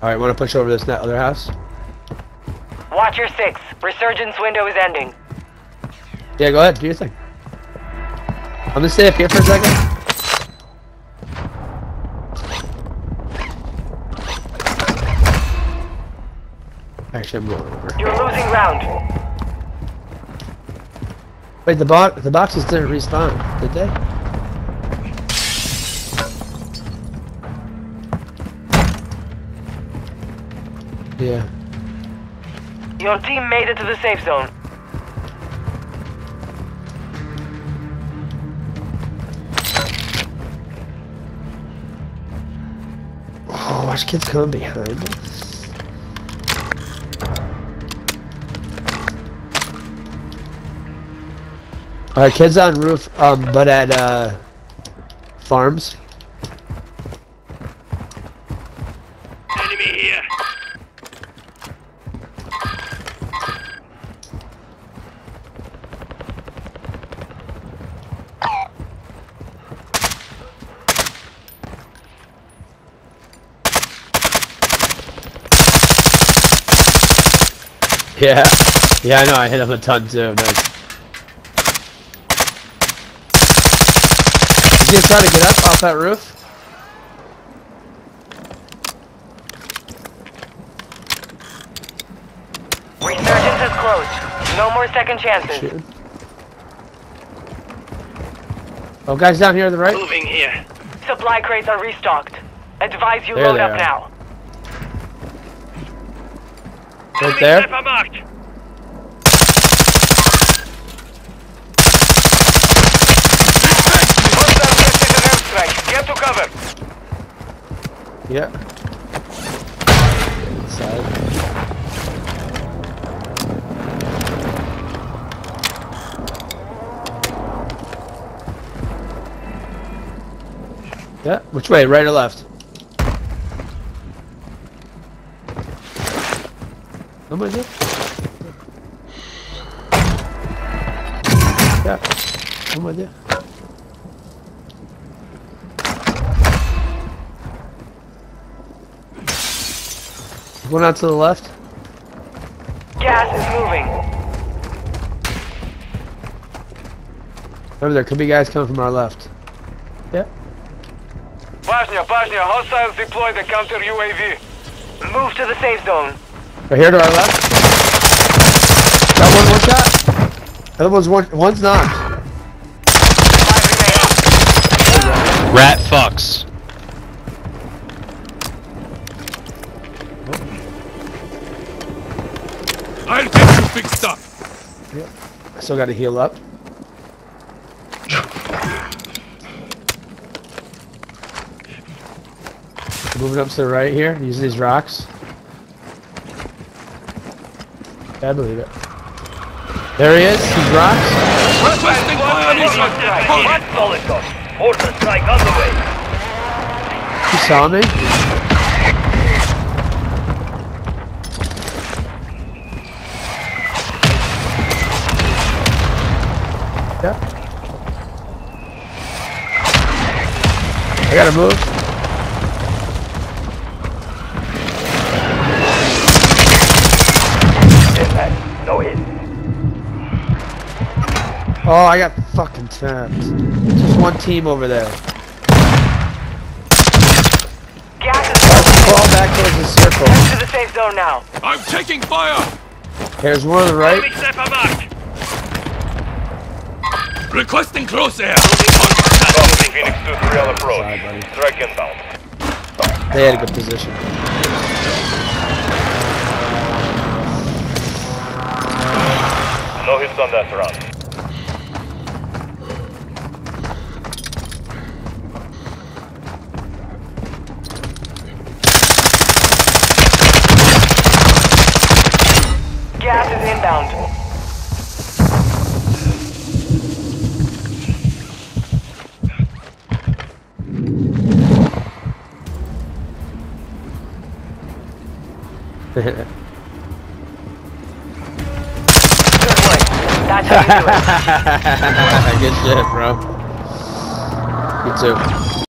Alright, wanna push over this net other house? Watch your six. Resurgence window is ending. Yeah, go ahead, do your thing. I'm gonna stay up here for a second. Actually, I'm going over. You're losing ground. Wait, the bo the boxes didn't respawn, did they? Yeah. Your team made it to the safe zone. Oh, watch kids coming behind us. Alright, kids on roof, um, but at, uh, farms. Yeah. Yeah, I know, I hit him a ton too, nice. Did you try to get up off that roof? Resurgence is closed. No more second chances. Shooting. Oh, guys down here to the right? Moving here. Supply crates are restocked. Advise you There load up are. now. Right there? sniper marked. Hostile precision airstrike. Get to cover. Yeah. Inside. Yeah, which way? Right or left? I'm. Yeah, I'm with. Going out to the left. Gas is moving. Remember, there could be guys coming from our left. Yeah. Bosnia, Bosnia, hostiles deploy the counter UAV. Move to the safe zone. Right here to our left. Got one, one shot. Other one's one, one's knocked. Rat fucks. I'll get you fixed up. I still got to heal up. Moving up to the right here, using these rocks. Yeah, I believe it. There he is, these rocks. Requesting. Order strike on the way. He saw me. Yeah. I gotta move. Oh, I got fucking tapped. Just one team over there. Gas is Let's crawl back towards the circle. Head to the safe zone now. I'm taking fire. There's one on the right. Enemy sniper. Requesting close air. Copy Phoenix 2 real approach. Sorry, buddy. Strike inbound. They had a good position. No hits on that round. Inbound. Good work. That's how you do it. Good shit, bro. You too.